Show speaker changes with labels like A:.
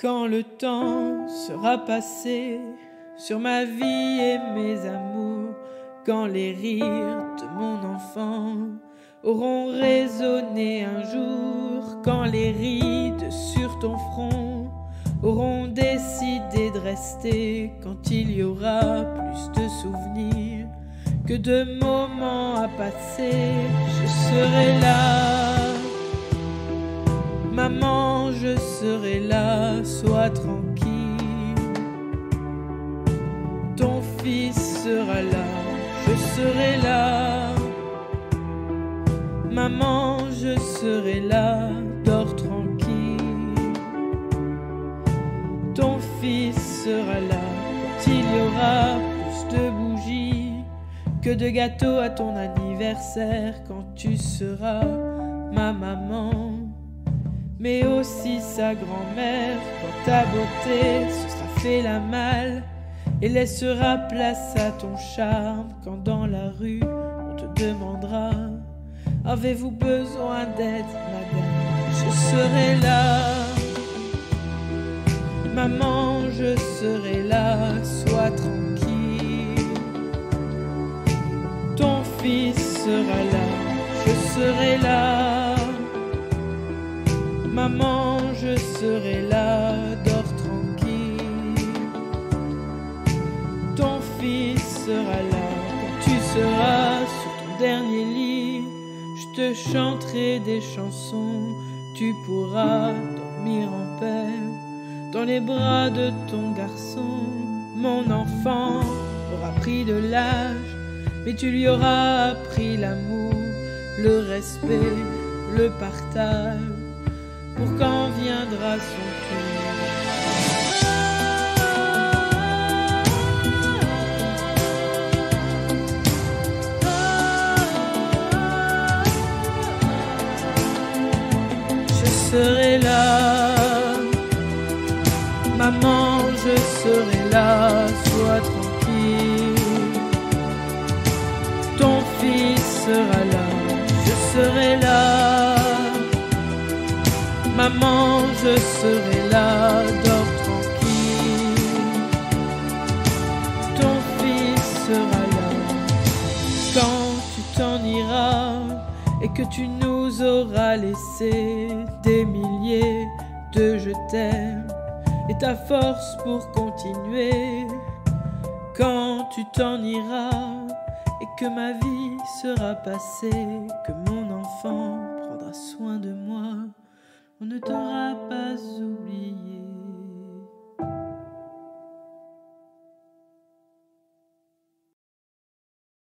A: Quand le temps sera passé sur ma vie et mes amours, quand les rires de mon enfant auront résonné un jour, quand les rides sur ton front auront décidé de rester, quand il y aura plus de souvenirs que de moments à passer, je serai là. Serai là, sois tranquille. Ton fils sera là, je serai là. Maman, je serai là, dors tranquille. Ton fils sera là quand il y aura plus de bougies que de gâteaux à ton anniversaire quand tu seras ma maman mais aussi sa grand-mère. Quand ta beauté se sera fait la malle et laissera place à ton charme. Quand dans la rue on te demandera Avez-vous besoin d'aide, madame? Je serai là. Maman, je serai là, sois tranquille. Ton fils sera là, je serai là. Maman, je serai là, dors tranquille. Ton fils sera là tu seras sur ton dernier lit. Je te chanterai des chansons, tu pourras dormir en paix dans les bras de ton garçon. Mon enfant aura pris de l'âge, mais tu lui auras appris l'amour, le respect, le partage pour quand viendra son tour. Je serai là, maman, je serai là, sois tranquille. Ton fils sera là, je serai là. Maman, je serai là, dors tranquille. Ton fils sera là quand tu t'en iras et que tu nous auras laissé des milliers de je t'aime et ta force pour continuer. Quand tu t'en iras et que ma vie sera passée, que mon enfant